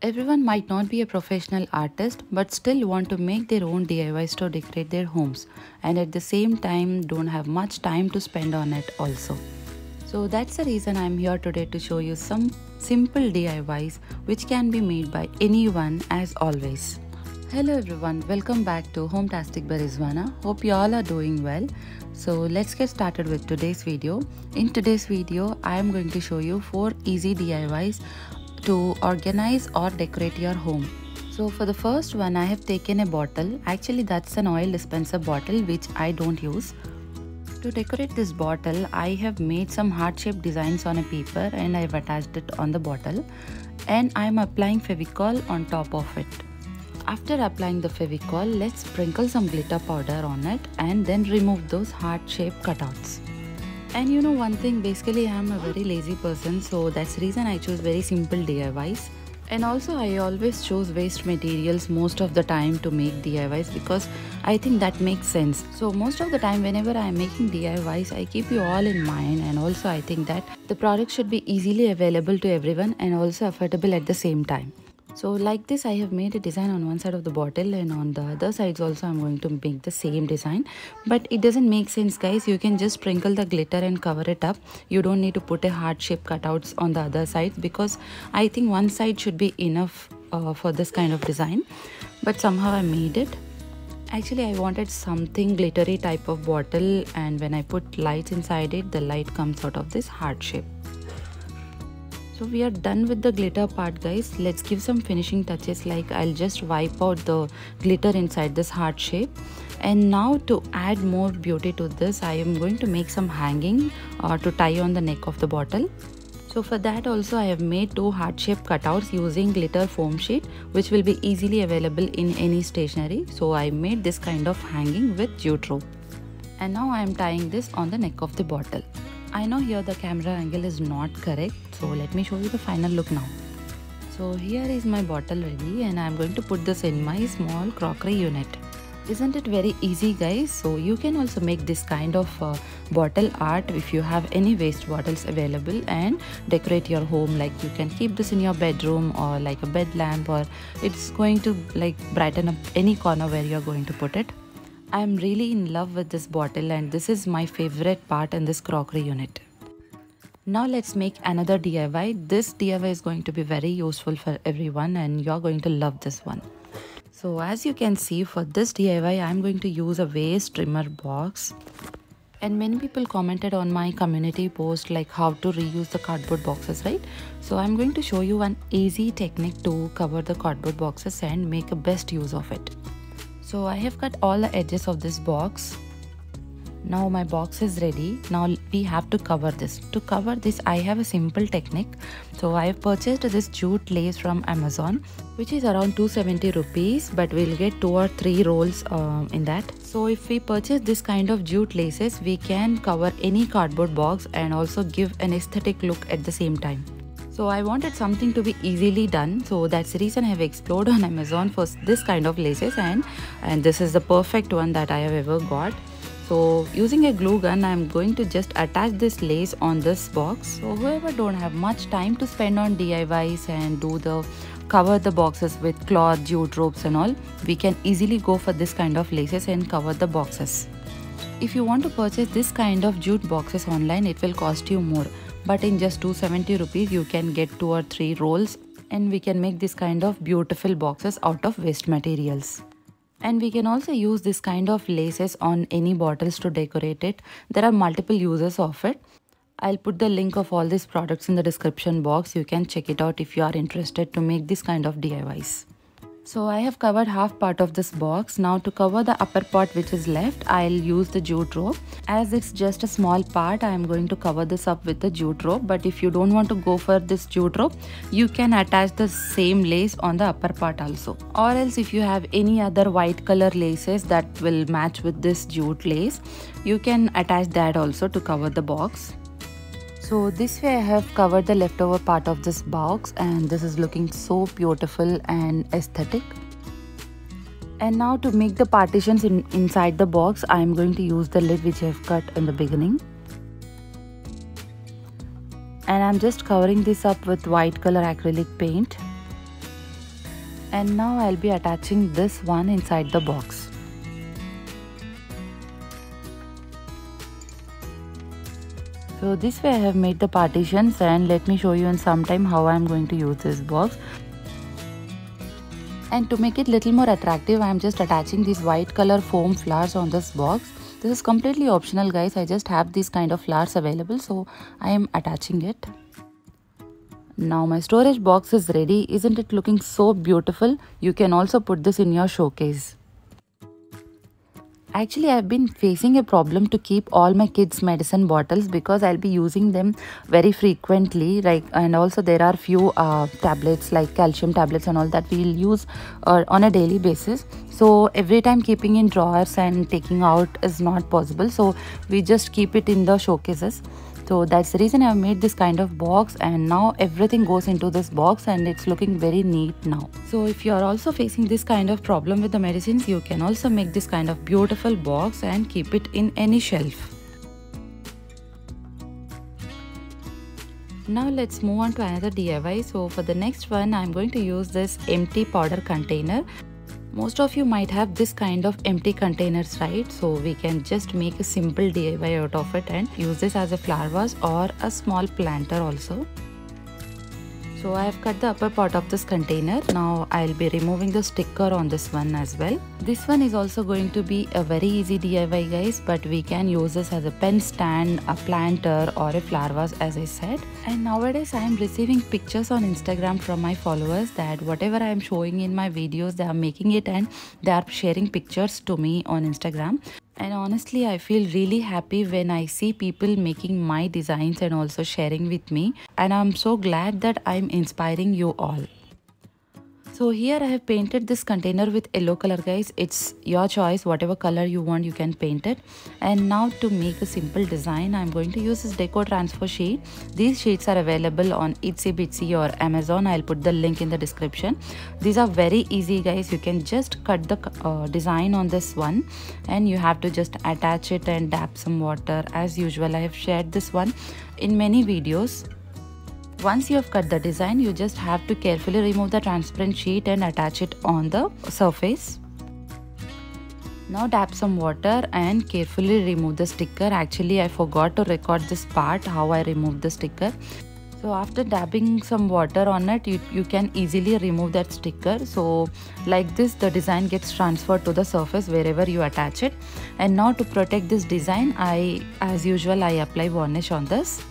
Everyone might not be a professional artist but still want to make their own DIYs to decorate their homes and at the same time don't have much time to spend on it also. So that's the reason I'm here today to show you some simple DIYs which can be made by anyone as always. Hello everyone, welcome back to Hometastic by. Hope you all are doing well. So let's get started with today's video. In today's video, I am going to show you 4 easy DIYs to organize or decorate your home. So for the first one I have taken a bottle. Actually that's an oil dispenser bottle which I don't use. To decorate this bottle I have made some heart shaped designs on a paper and I have attached it on the bottle and I am applying Fevicol on top of it. After applying the Fevicol, let's sprinkle some glitter powder on it and then remove those heart shaped cutouts. And you know one thing, basically I am a very lazy person so that's the reason I choose very simple DIYs. And also I always choose waste materials most of the time to make DIYs because I think that makes sense. So most of the time whenever I am making DIYs I keep you all in mind and also I think that the product should be easily available to everyone and also affordable at the same time. So like this I have made a design on one side of the bottle and on the other sides also I'm going to make the same design. But it doesn't make sense guys. You can just sprinkle the glitter and cover it up. You don't need to put a heart shape cutouts on the other side because I think one side should be enough uh, for this kind of design. But somehow I made it. Actually I wanted something glittery type of bottle and when I put lights inside it the light comes out of this heart shape so we are done with the glitter part guys let's give some finishing touches like i'll just wipe out the glitter inside this heart shape and now to add more beauty to this i am going to make some hanging uh, to tie on the neck of the bottle so for that also I have made two heart shaped cutouts using glitter foam sheet which will be easily available in any stationery. So I made this kind of hanging with jute rope. And now I am tying this on the neck of the bottle. I know here the camera angle is not correct so let me show you the final look now. So here is my bottle ready and I am going to put this in my small crockery unit. Isn't it very easy guys? So you can also make this kind of uh, bottle art if you have any waste bottles available and decorate your home like you can keep this in your bedroom or like a bed lamp or it's going to like brighten up any corner where you're going to put it. I am really in love with this bottle and this is my favorite part in this crockery unit. Now let's make another DIY. This DIY is going to be very useful for everyone and you're going to love this one. So as you can see for this DIY I'm going to use a waste trimmer box. And many people commented on my community post like how to reuse the cardboard boxes right. So I'm going to show you an easy technique to cover the cardboard boxes and make a best use of it. So I have cut all the edges of this box. Now my box is ready. Now we have to cover this. To cover this I have a simple technique. So I have purchased this jute lace from Amazon which is around 270 rupees but we'll get two or three rolls uh, in that. So if we purchase this kind of jute laces we can cover any cardboard box and also give an aesthetic look at the same time. So I wanted something to be easily done. So that's the reason I have explored on Amazon for this kind of laces and, and this is the perfect one that I have ever got. So using a glue gun, I'm going to just attach this lace on this box. So whoever don't have much time to spend on DIYs and do the cover the boxes with cloth, jute ropes and all, we can easily go for this kind of laces and cover the boxes. If you want to purchase this kind of jute boxes online, it will cost you more but in just 270 rupees you can get two or three rolls and we can make this kind of beautiful boxes out of waste materials and we can also use this kind of laces on any bottles to decorate it there are multiple uses of it I'll put the link of all these products in the description box. You can check it out if you are interested to make this kind of DIYs. So I have covered half part of this box. Now to cover the upper part which is left, I'll use the jute rope. As it's just a small part, I am going to cover this up with the jute rope. But if you don't want to go for this jute rope, you can attach the same lace on the upper part also. Or else if you have any other white color laces that will match with this jute lace, you can attach that also to cover the box. So this way I have covered the leftover part of this box and this is looking so beautiful and aesthetic. And now to make the partitions in, inside the box, I am going to use the lid which I have cut in the beginning. And I'm just covering this up with white color acrylic paint. and now I'll be attaching this one inside the box. So this way I have made the partitions and let me show you in some time how I'm going to use this box. And to make it little more attractive, I'm just attaching these white color foam flowers on this box. This is completely optional guys. I just have these kind of flowers available so I am attaching it. Now my storage box is ready. Isn't it looking so beautiful? You can also put this in your showcase. Actually, I've been facing a problem to keep all my kids' medicine bottles because I'll be using them very frequently. Like, and also there are few uh, tablets like calcium tablets and all that we'll use uh, on a daily basis. So every time keeping in drawers and taking out is not possible. So we just keep it in the showcases so that's the reason I've made this kind of box and now everything goes into this box and it's looking very neat now. So if you are also facing this kind of problem with the medicines, you can also make this kind of beautiful box and keep it in any shelf. Now let's move on to another DIY. So for the next one, I'm going to use this empty powder container most of you might have this kind of empty containers right? So we can just make a simple DIY out of it and use this as a flower vase or a small planter also so I have cut the upper part of this container. Now I'll be removing the sticker on this one as well. This one is also going to be a very easy DIY guys but we can use this as a pen stand, a planter or a flower vase as I said. And nowadays I am receiving pictures on Instagram from my followers that whatever I am showing in my videos they are making it and they are sharing pictures to me on Instagram and honestly i feel really happy when i see people making my designs and also sharing with me. And i'm so glad that i'm inspiring you all so here I have painted this container with yellow color guys. It's your choice whatever color you want you can paint it. And now to make a simple design I'm going to use this deco transfer sheet. These sheets are available on Itsy Bitsy or Amazon. I'll put the link in the description. These are very easy guys. You can just cut the uh, design on this one and you have to just attach it and dab some water as usual. I have shared this one in many videos once you have cut the design, you just have to carefully remove the transparent sheet and attach it on the surface. Now dab some water and carefully remove the sticker. Actually, I forgot to record this part, how I removed the sticker. So after dabbing some water on it, you, you can easily remove that sticker. So like this, the design gets transferred to the surface wherever you attach it. And now to protect this design, I, as usual, I apply varnish on this.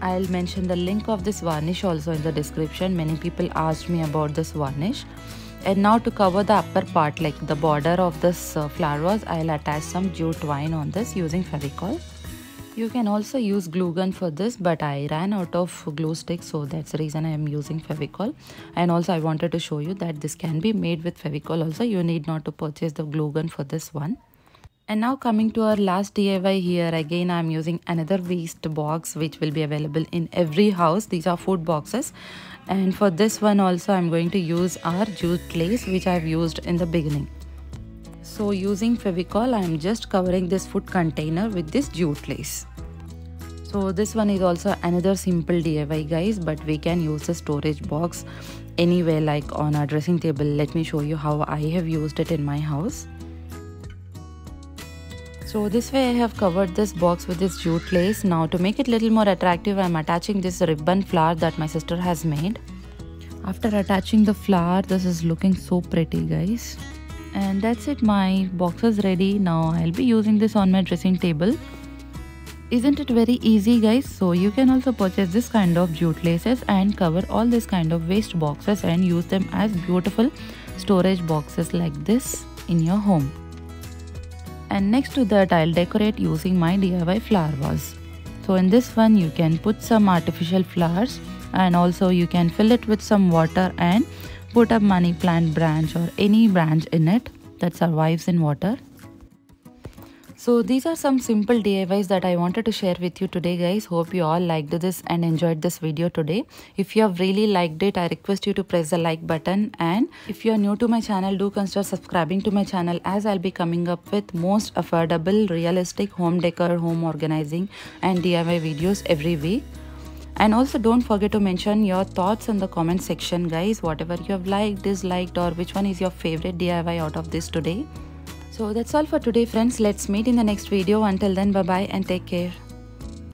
I'll mention the link of this varnish also in the description. Many people asked me about this varnish. And now to cover the upper part like the border of this uh, flower vase, I'll attach some jute twine on this using Fevicol. You can also use glue gun for this but I ran out of glue sticks so that's the reason I am using Fevicol. And also I wanted to show you that this can be made with Fevicol also. You need not to purchase the glue gun for this one. And now coming to our last DIY here again I'm using another waste box which will be available in every house. These are food boxes and for this one also I'm going to use our jute lace which I've used in the beginning. So using Fevicol I'm just covering this food container with this jute lace. So this one is also another simple DIY guys but we can use the storage box anywhere like on our dressing table. Let me show you how I have used it in my house. So this way I have covered this box with this jute lace. Now to make it little more attractive I am attaching this ribbon flower that my sister has made. After attaching the flower this is looking so pretty guys. And that's it my box is ready. Now I'll be using this on my dressing table. Isn't it very easy guys? So you can also purchase this kind of jute laces and cover all this kind of waste boxes and use them as beautiful storage boxes like this in your home and next to that I'll decorate using my DIY flower vase. So in this one you can put some artificial flowers and also you can fill it with some water and put a money plant branch or any branch in it that survives in water. So these are some simple DIYs that I wanted to share with you today guys. Hope you all liked this and enjoyed this video today. If you have really liked it, I request you to press the like button and if you are new to my channel, do consider subscribing to my channel as I'll be coming up with most affordable, realistic home decor, home organizing and DIY videos every week. and also don't forget to mention your thoughts in the comment section guys whatever you have liked disliked or which one is your favorite diy out of this today so that's all for today friends. Let's meet in the next video. Until then bye bye and take care